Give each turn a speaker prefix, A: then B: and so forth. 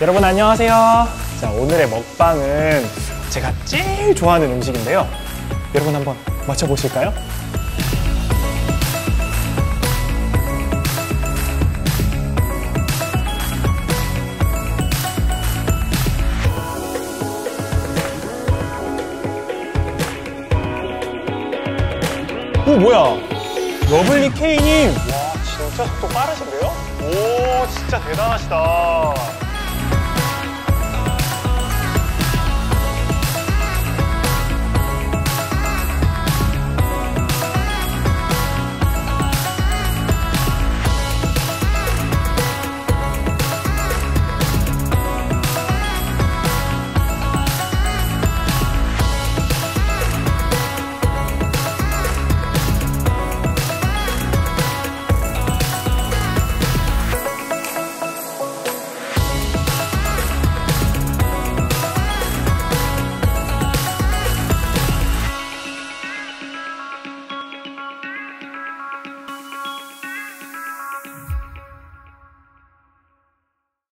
A: 여러분 안녕하세요. 자, 오늘의 먹방은 제가 제일 좋아하는 음식인데요. 여러분 한번 맞춰보실까요? 오 뭐야? Lovely K님 와 진짜 속도 빠르신데요? 오 진짜 대단하시다.